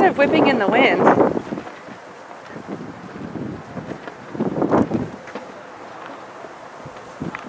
kind of whipping in the wind.